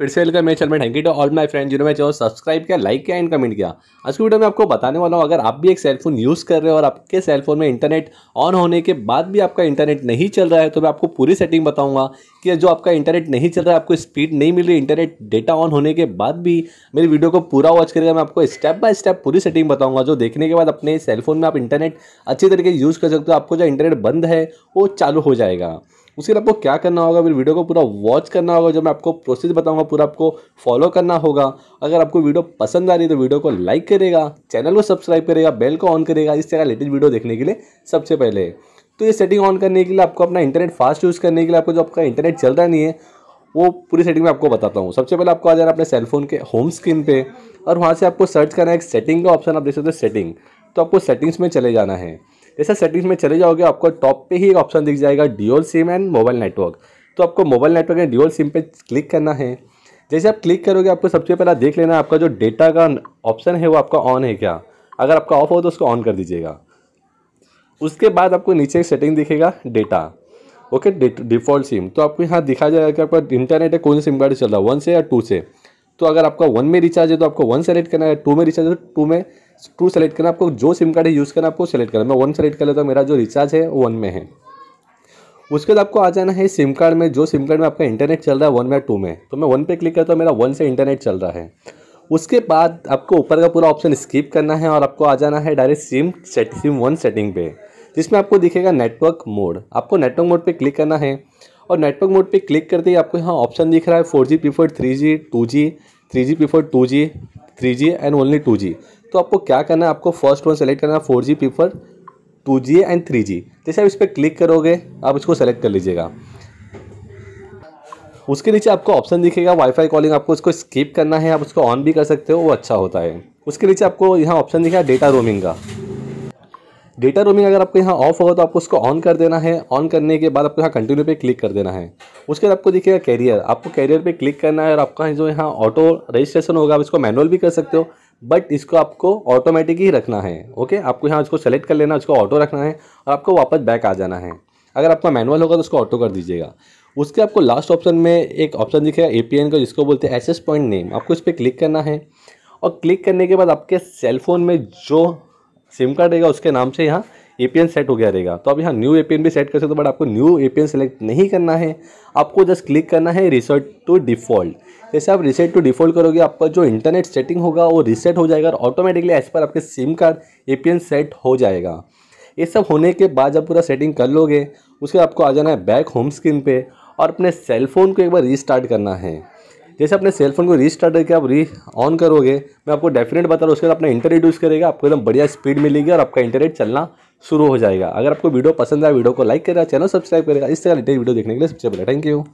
फिर से वेलकम मैं चल मैं thank you to all my friend जिन्होंने चैनल सब्सक्राइब किया लाइक किया एंड कमेंट किया। आज की वीडियो में आपको बताने वाला हूँ, अगर आप भी एक सेलफोन यूज़ कर रहे हो और आपके सेलफोन में इंटरनेट ऑन होने के बाद भी आपका इंटरनेट नहीं चल रहा है तो मैं आपको पूरी सेटिंग बताऊँगा कि जो आपका इंटरनेट नहीं चल रहा है, आपको स्पीड नहीं मिल रही इंटरनेट डेटा ऑन होने के बाद भी मेरी वीडियो को पूरा वॉच करेगा मैं आपको स्टेप बाय स्टेप पूरी सेटिंग बताऊँगा, जो देखने के बाद अपने सेलफोन में आप इंटरनेट अच्छी तरीके यूज़ कर सकते हो, आपको जो इंटरनेट बंद है, वो चालू हो जाएगा। उसके लिए आपको क्या करना होगा? फिर वीडियो को पूरा वॉच करना होगा, जो मैं आपको प्रोसेस बताऊँगा, पूरा आपको फॉलो करना होगा। अगर आपको वीडियो पसंद आ रही है तो वीडियो को लाइक करेगा चैनल को सब्सक्राइब करेगा बेल को ऑन करेगा, इस तरह लेटेस्ट वीडियो देखने के लिए सबसे पहले। तो ये सेटिंग ऑन करने के लिए आपको अपना इंटरनेट फास्ट यूज़ करने के लिए आपको जो आपका इंटरनेट चल रहा नहीं है, वो पूरी सेटिंग में आपको बताता हूँ। सबसे पहले आपको आ जाना अपने सेलफोन के होम स्क्रीन पे, और वहाँ से आपको सर्च करना है एक सेटिंग का ऑप्शन आप देख सकते हो सेटिंग तो आपको सेटिंग्स में चले जाना है। जैसे सेटिंग्स में चले जाओगे, आपको टॉप पे ही एक ऑप्शन दिख जाएगा dual SIM and mobile network तो आपको mobile network and dual SIM पे क्लिक करना है। जैसे आप क्लिक करोगे, आपको सबसे पहला देख लेना है आपका जो डेटा का ऑप्शन है, वो आपका ऑन है क्या? अगर आपका ऑफ़ हो तो उसको ऑन कर दीजिएगा। उसके बाद आपको नीचे एक सेटिंग दिखेगा डेटा ओके डिफ़ॉल्ट सिम तो आपको यहाँ दिखा जाएगा कि आपका इंटरनेट है, कौन सी सिम कार्ड चल रहा है वन से या टू से? तो अगर आपका वन में रिचार्ज है तो आपको वन सेलेक्ट करना है टू में रिचार्ज है तो टू में टू सेलेक्ट करना, आपको जो सिम कार्ड यूज़ करना, आपको सेलेक्ट करना। मैं वन सेलेक्ट कर लेता हूँ, मेरा जो रिचार्ज है वो वन में है। उसके बाद आपको आ जाना है सिम कार्ड में। जो सिम कार्ड में आपका इंटरनेट चल रहा है, वन या टू में तो मैं वन पे क्लिक करता हूँ, मेरा वन से इंटरनेट चल रहा है। उसके बाद आपको ऊपर का पूरा ऑप्शन स्किप करना है और आपको आ जाना है direct SIM set, SIM one setting पे, जिसमें आपको दिखेगा नेटवर्क मोड। आपको नेटवर्क मोड पे क्लिक करना है और नेटवर्क मोड पे क्लिक करते ही आपको यहाँ ऑप्शन दिख रहा है, four G preferred three G, two G, three G preferred two G, three G, and only two G. तो आपको क्या करना है? आपको फ़र्स्ट वन सेलेक्ट करना है four G prefer two G and three G जैसे आप इस पर क्लिक करोगे, आप इसको सेलेक्ट कर लीजिएगा। उसके नीचे आपको ऑप्शन दिखेगा वाईफाई कॉलिंग आपको इसको स्किप करना है, आप उसको ऑन भी कर सकते हो, वो अच्छा होता है। उसके नीचे आपको यहाँ ऑप्शन दिखेगा डेटा रोमिंग का। डेटा रोमिंग अगर आपको यहाँ ऑफ़ होगा तो आपको उसको ऑन कर देना है। ऑन करने के बाद आपको यहाँ कंटिन्यू पे क्लिक कर देना है। उसके बाद आपको दिखेगा कैरियर आपको कैरियर पे क्लिक करना है और आपका जो यहाँ ऑटो रजिस्ट्रेशन होगा, आप इसको मैनुअल भी कर सकते हो। बट इसको आपको ऑटोमेटिक ही रखना है ओके आपको यहाँ उसको सेलेक्ट कर लेना, उसको ऑटो रखना है और आपको वापस बैक आ जाना है। अगर आपका मैनुअल होगा तो उसको ऑटो कर दीजिएगा। उसके आपको लास्ट ऑप्शन में एक ऑप्शन दिखेगा एपीएन का, जिसको बोलते हैं एस पॉइंट नेम आपको इस पर क्लिक करना है और क्लिक करने के बाद आपके सेलफोन में जो सिम कार्ड रहेगा, उसके नाम से यहाँ एपीएन सेट हो गया रहेगा। तो अब यहाँ न्यू एपीएन भी सेट कर सकते हो बट आपको न्यू एपीएन सेलेक्ट नहीं करना है। आपको जस्ट क्लिक करना है रिसेट टू डिफ़ॉल्ट जैसे आप रिसेट टू डिफ़ॉल्ट करोगे, आपका जो इंटरनेट सेटिंग होगा, वो रिसेट हो जाएगा और ऑटोमेटिकली एज पर आपके सिम कार्ड एपीएन सेट हो जाएगा। ये सब होने के बाद जब पूरा सेटिंग कर लोगे, उसके आपको आ जाना है बैक होम स्क्रीन पे और अपने सेलफोन को एक बार रीस्टार्ट करना है। जैसे अपने सेलफोन को रीस्टार्ट करके आप री ऑन करोगे, मैं आपको डेफिनेट बता रहा हूँ, उसके बाद अपना इंटरनेट यूज़ करेगा, आपको एकदम बढ़िया स्पीड मिलेगी और आपका इंटरनेट चलना शुरू हो जाएगा। अगर आपको वीडियो पसंद आया, वीडियो को लाइक करेगा चैनल सब्सक्राइब करेगा इस तरह लेटेस्ट वीडियो देखने के लिए सबसे पहले थैंक यू